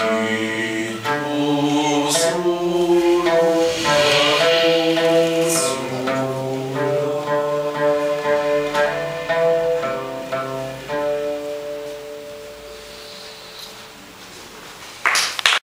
Amen.